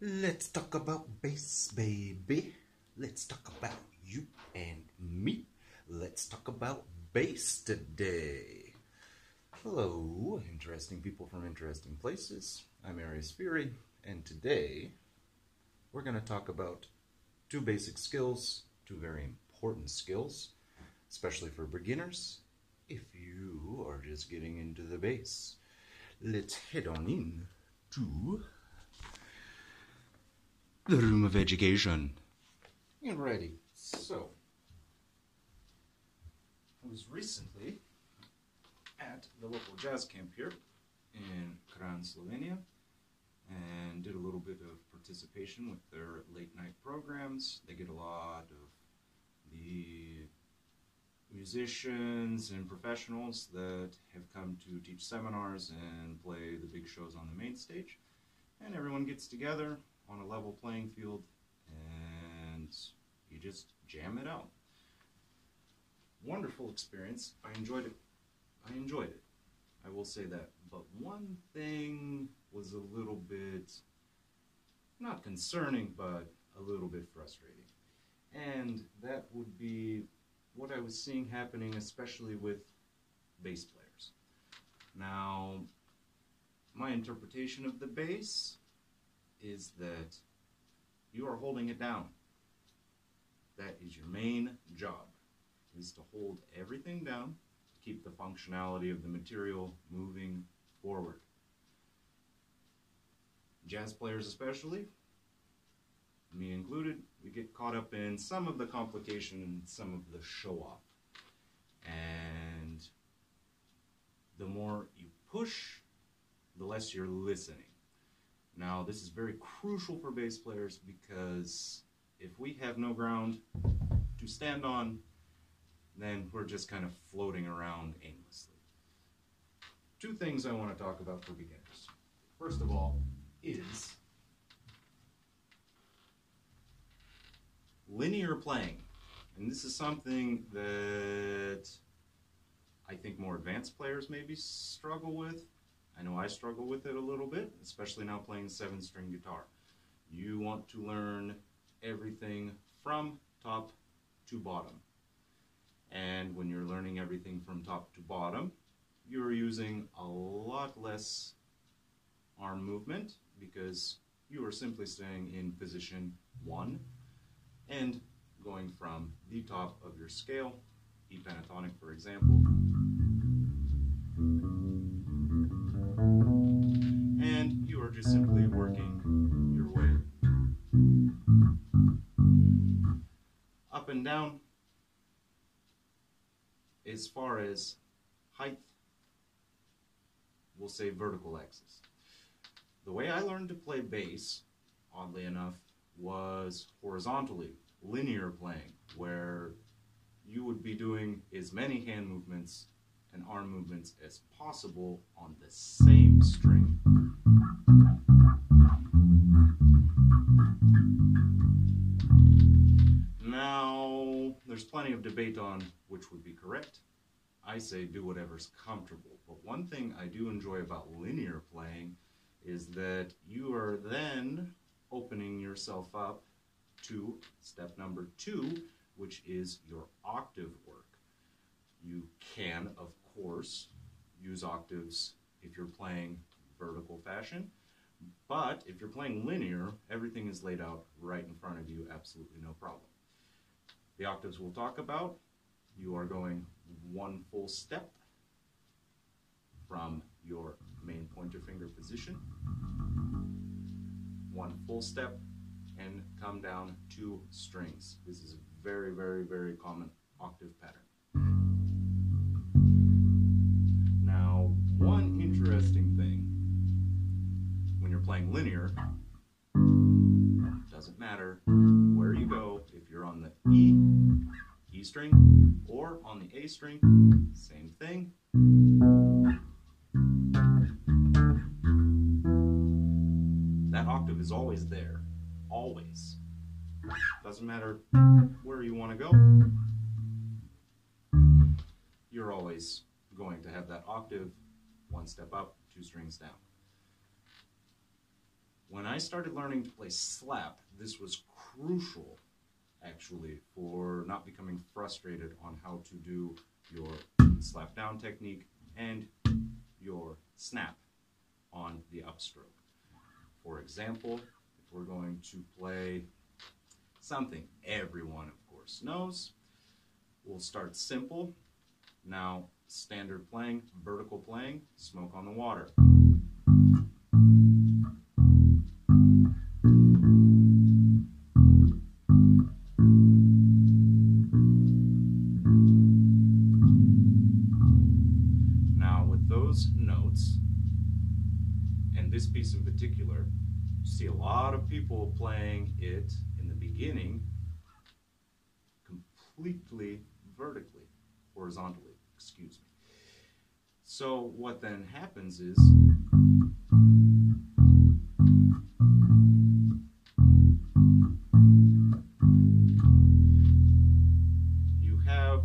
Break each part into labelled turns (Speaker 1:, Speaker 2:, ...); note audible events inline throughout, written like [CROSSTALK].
Speaker 1: Let's talk about bass, baby. Let's talk about you and me. Let's talk about bass today. Hello, interesting people from interesting places. I'm Aerius Fury, and today we're going to talk about two basic skills, two very important skills, especially for beginners, if you are just getting into the bass. Let's head on in to the room of education. Alrighty, so I was recently at the local jazz camp here in Kranj, Slovenia, and did a little bit of participation with their late night programs. They get a lot of the musicians and professionals that have come to teach seminars and play the big shows on the main stage. And everyone gets together on a level playing field and you just jam it out. Wonderful experience. I enjoyed it. I enjoyed it. I will say that. But one thing was a little bit, not concerning, but a little bit frustrating. And that would be what I was seeing happening, especially with bass players. Now, my interpretation of the bass is that you are holding it down. That is your main job, is to hold everything down, to keep the functionality of the material moving forward. Jazz players especially, me included, we get caught up in some of the complication and some of the show-off. And the more you push, the less you're listening. Now, this is very crucial for bass players because if we have no ground to stand on, then we're just kind of floating around aimlessly. Two things I want to talk about for beginners. First of all, is linear playing. And this is something that I think more advanced players maybe struggle with. I know I struggle with it a little bit, especially now playing seven string guitar. You want to learn everything from top to bottom. And when you're learning everything from top to bottom, you're using a lot less arm movement because you are simply staying in position one and going from the top of your scale, E pentatonic for example, as far as height, we'll say vertical axis. The way I learned to play bass, oddly enough, was horizontally, linear playing, where you would be doing as many hand movements and arm movements as possible on the same string. Now, there's plenty of debate on which would be correct. I say do whatever's comfortable. But one thing I do enjoy about linear playing is that you are then opening yourself up to step number two, which is your octave work. You can, of course, use octaves if you're playing vertical fashion, but if you're playing linear, everything is laid out right in front of you, absolutely no problem. The octaves we'll talk about, you are going one full step from your main pointer finger position, one full step, and come down two strings. This is a very, very, very common octave pattern. Now, one interesting thing when you're playing linear, it doesn't matter where you go, if you're on the E, E string, or on the A string, same thing. That octave is always there, always. Doesn't matter where you want to go, you're always going to have that octave one step up, two strings down. When I started learning to play slap, this was crucial actually for not becoming frustrated on how to do your slap down technique and your snap on the upstroke. For example, if we're going to play something everyone, of course, knows, we'll start simple. Now, standard playing, vertical playing, smoke on the water. It in the beginning completely vertically, horizontally, excuse me. So what then happens is you have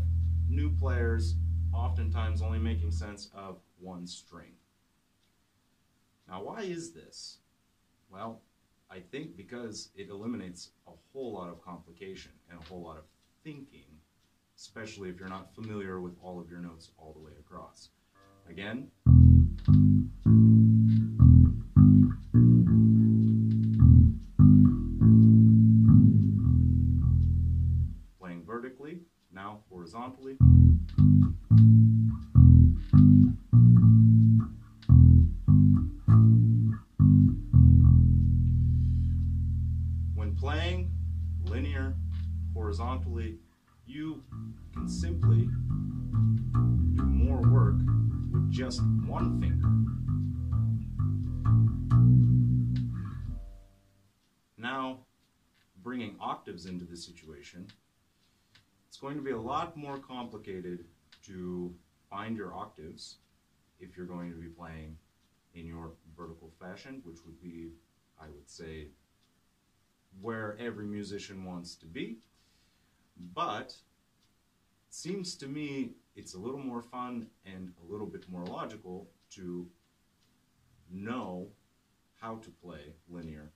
Speaker 1: new players oftentimes only making sense of one string. Now why is this? Well, I think because it eliminates a whole lot of complication and a whole lot of thinking, especially if you're not familiar with all of your notes all the way across. Again, playing vertically, now horizontally. You can simply do more work with just one finger. Now, bringing octaves into the situation, it's going to be a lot more complicated to find your octaves if you're going to be playing in your vertical fashion, which would be, I would say, where every musician wants to be. But it seems to me it's a little more fun and a little bit more logical to know how to play linear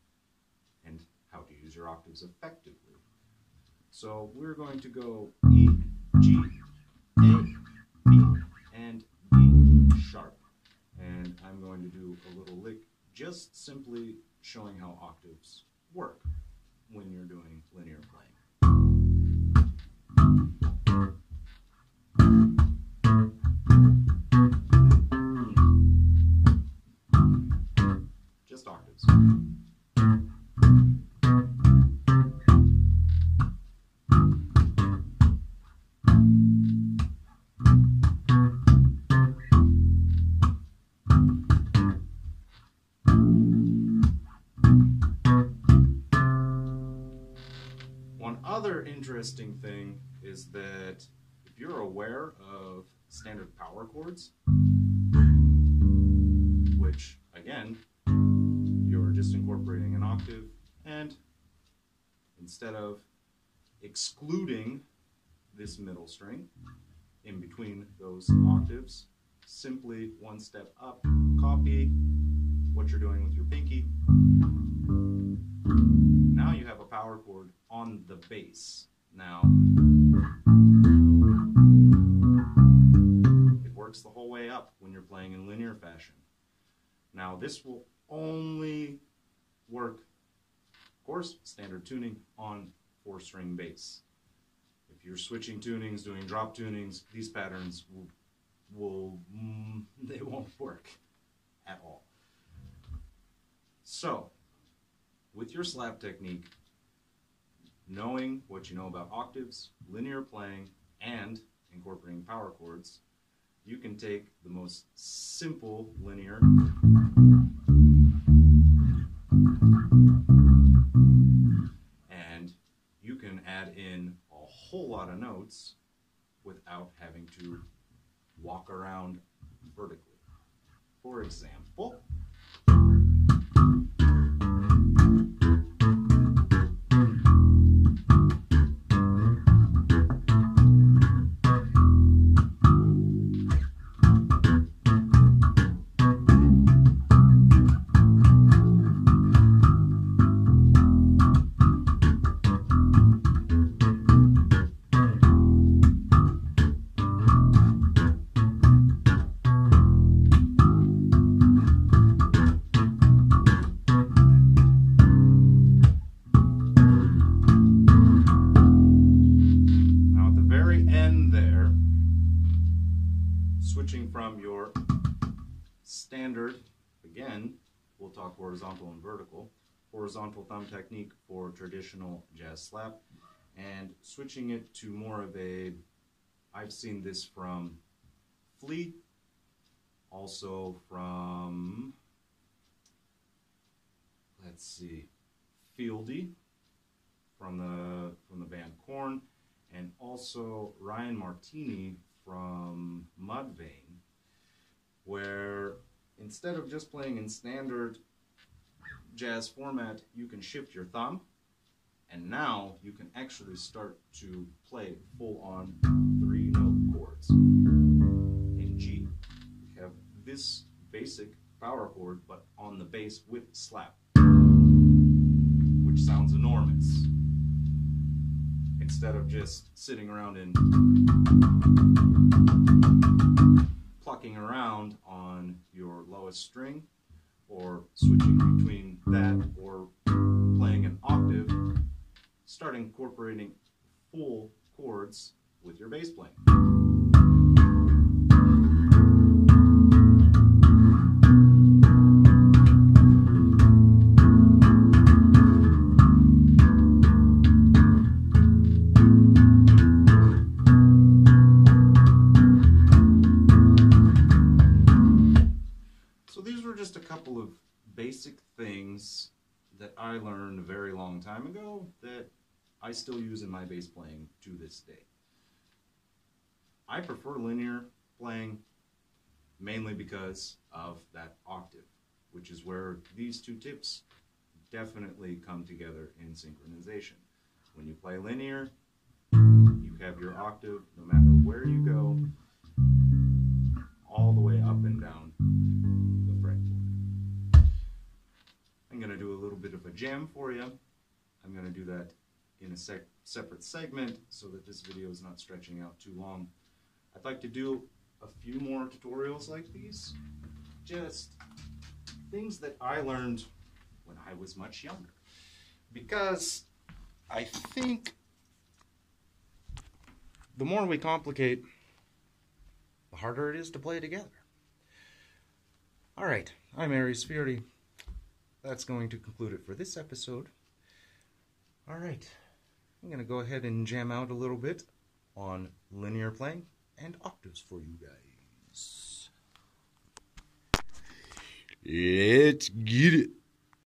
Speaker 1: and how to use your octaves effectively. So we're going to go E, G, A, B, and D sharp. And I'm going to do a little lick just simply showing how octaves work when you're doing linear playing. Other interesting thing is that if you're aware of standard power chords, which again, you're just incorporating an octave, and instead of excluding this middle string in between those octaves, simply one step up, copy what you're doing with your pinky. Now you have a power chord on the bass. Now, it works the whole way up when you're playing in linear fashion. Now, this will only work, of course, standard tuning on four string bass. If you're switching tunings, doing drop tunings, these patterns will, will mm, [LAUGHS] they won't work at all. So, with your slap technique, knowing what you know about octaves, linear playing, and incorporating power chords, you can take the most simple linear and you can add in a whole lot of notes without having to walk around vertically. For example, switching from your standard, again, we'll talk horizontal and vertical, horizontal thumb technique for traditional jazz slap, and switching it to more of a, I've seen this from Flea, also from, let's see, Fieldy from the, from the band Korn, and also Ryan Martinie from Mudvayne, where instead of just playing in standard jazz format, you can shift your thumb, and now you can actually start to play full on three note chords. In G, we have this basic power chord, but on the bass with slap, which sounds enormous. Instead of just sitting around and plucking around on your lowest string or switching between that or playing an octave, start incorporating full chords with your bass playing. I learned a very long time ago that I still use in my bass playing to this day. I prefer linear playing mainly because of that octave, which is where these two tips definitely come together in synchronization. When you play linear, you have your octave no matter where you go, all the way up and jam for you. I'm going to do that in a sec separate segment so that this video is not stretching out too long. I'd like to do a few more tutorials like these. Just things that I learned when I was much younger. Because I think the more we complicate, the harder it is to play together. All right, I'm Aerius Fury. That's going to conclude it for this episode. All right, I'm going to go ahead and jam out a little bit on linear playing and octaves for you guys. Let's get it.